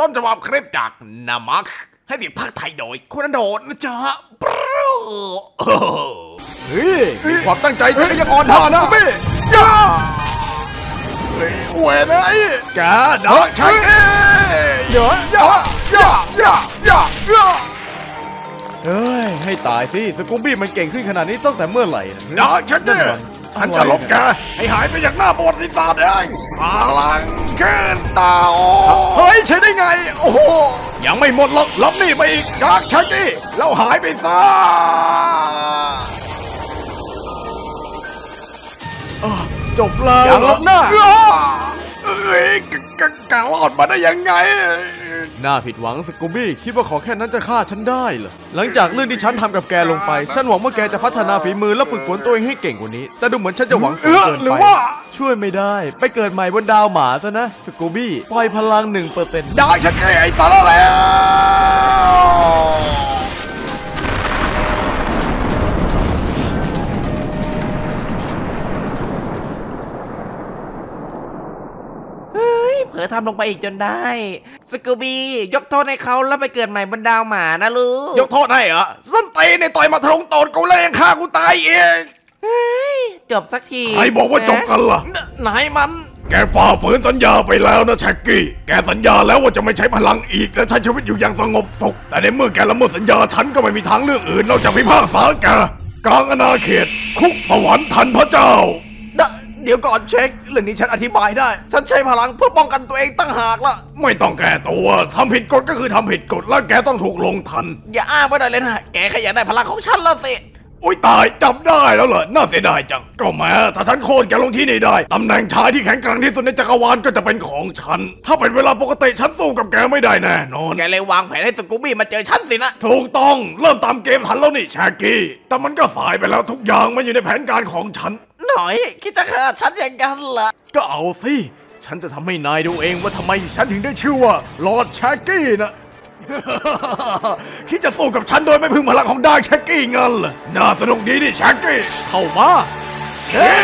ต้นฉบับคลิปจากนามักให้เสียงภาคไทยโดยคุณอโดดนะจ๊ะปรู๊เออเฮ้ยมีความตั้งใจใช้ยังอ่อนท่านะพี่ย่าเฮ้ยเวยนะไอ้แกดักใช่เอ้ยเยอะย่าย่าย่าย่าย่าเฮ้ยให้ตายสิสกูบี้มันเก่งขึ้นขนาดนี้ตั้งแต่เมื่อไหร่นะดักฉันเนี่ย ฉันจะลบแกให้หายไปจากหน้าประวัติศาสตร์เองพลังขึ้นตาโอเฮ้ยใช้ได้ไง โอ้โห ยังไม่หมดหรอกรับนี่ไปอีกชักชักกี้แล้วหายไปซะอะจบแล้วอย่างลบหน้าอ้าเอ้ยกกกรอดมาได้ยังไง น่าผิดหวังสกูบี้คิดว่าขอแค่นั้นจะฆ่าฉันได้เหรอหลังจากเรื่องที่ฉันทำกับแกลงไป ฉันหวังว่าแกจะพัฒนาฝีมือและฝึกฝนตัวเองให้เก่งกว่านี้ แต่ดูเหมือนฉันจะหวังสูงเกินไปหรือว่าช่วยไม่ได้ ไปเกิดใหม่บนดาวหมาซะนะสกูบี้ปล่อยพลังหนึ่งเปอร์เซ็นต์ดักฉันไอ้สารแล้ว ผลอทำลงไปอีกจนได้ สกูบี้ยกโทษให้เขาแล้วไปเกิดใหม่บนดาวหมานะลูกยกโทษให้เหรอส้นตีนเนี่ยต่อยมาทะลงโตนกูเลยยังฆ่ากูตายเองเฮ้ยจบสักทีใครบอกว่าจบกันล่ะนายมัน แกฝ่าฝืนสัญญาไปแล้วนะแช็กกี้ แกสัญญาแล้วว่าจะไม่ใช้พลังอีกและใช้ชีวิตอยู่อย่างสงบสุข แต่ในเมื่อแกละเมิดสัญญาฉันก็ไม่มีทางเลือกอื่นนอกจากพิพากษาแกกลางอาณาเขต คุกสวรรค์ทันพระเจ้า เดี๋ยวก่อนเช็คเรื่องนี้ฉันอธิบายได้ ฉันใช้พลังเพื่อป้องกันตัวเองตั้งหากละไม่ต้องแก้ตัวทำผิดกฎก็คือทำผิดกฎแล้วแกต้องถูกลงทัน อย่าอ้างไปหน่อยเลยนะแกแค่อยากได้พลังของฉันละสิโอ้ยตายจับได้แล้วเหรอ น่าเสียดายจัง ก็แม้ถ้าฉันโค่นแกลงที่นี่ได้ ตำแหน่งชายที่แข็งแกร่งที่สุดในจักรวาลก็จะเป็นของฉัน ถ้าเป็นเวลาปกติฉันสู้กับแกไม่ได้แน่นอน แกเลยวางแผนให้สกูบี้มาเจอฉันสินะ ถูกต้อง เริ่มตามเกมทันแล้วนี่แชกกี้ แต่มันก็สายไปแล้วทุกอย่างมันอยู่ในแผนการของฉัน หน่อย คิดจะฆ่าฉันอย่างนั้นเหรอก็เอาสิ ฉันจะทำให้นายดูเองว่าทำไมฉันถึงได้ชื่อว่าลอร์ดแชกกี้นะคิดจะสู้กับฉันโดยไม่พึ่งพลังของดาร์กแชกกี้งั้นเหรอน่าสนุกดีนี่แชกกี้ เข้ามาเฮ้ยย่า